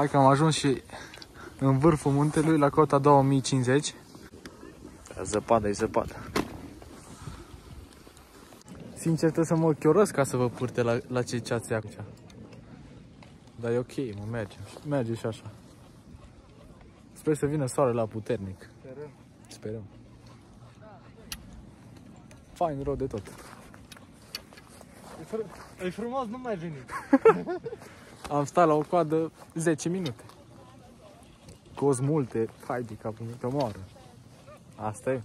Hai că am ajuns și în vârful muntelui la cota 2050. Zăpadă e zăpadă. Sincer trebuie să mă chiorăsc ca să vă purte la, la ce ceață aici. Dar e ok, mă merge. Merge și așa. Sper să vină soarele la puternic. Sperăm. Sperăm. Fain rău de tot. E, fr- e frumos, nu mai veni. Am stat la o coadă 10 minute. Cost multe, hai de capul meu, te moară. Asta e.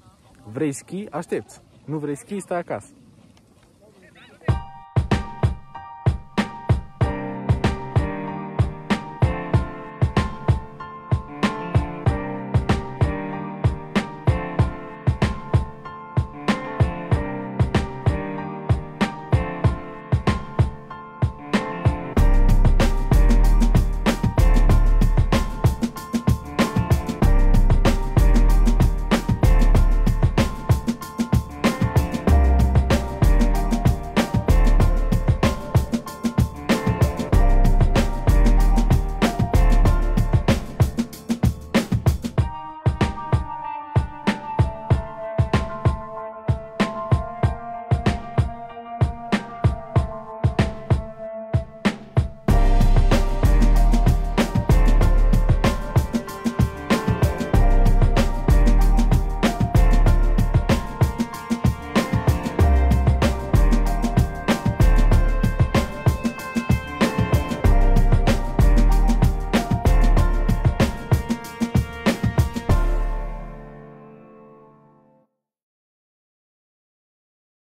Vrei schi, aștepți. Nu vrei schi, stai acasă.